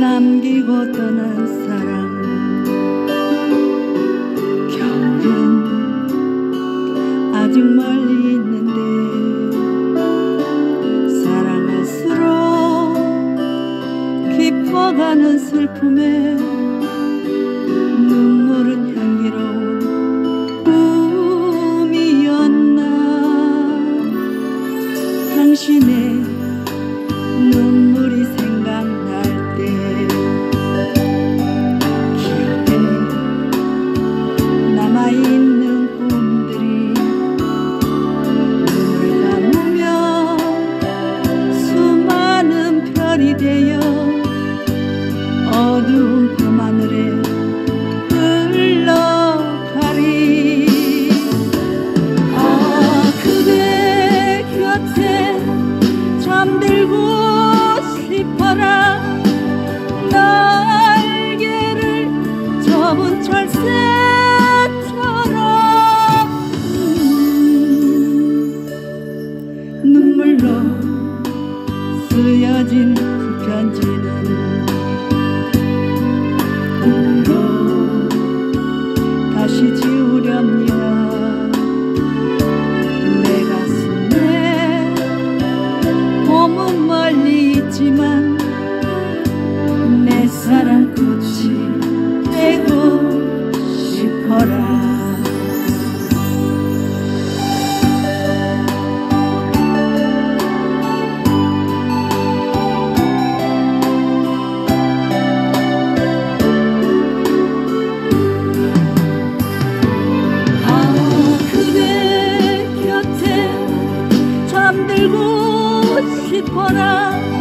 버리고 떠난 사랑 겨울은 아직 멀리 있는데 사랑할수록 깊어가는 슬픔에 눈물은 향기로운 꿈이었나. 당신의 잠들고 싶어라. 날개를 접은 철새처럼. 음, 눈물로 쓰여진 그 편지는 눈물로 다시 지 我呢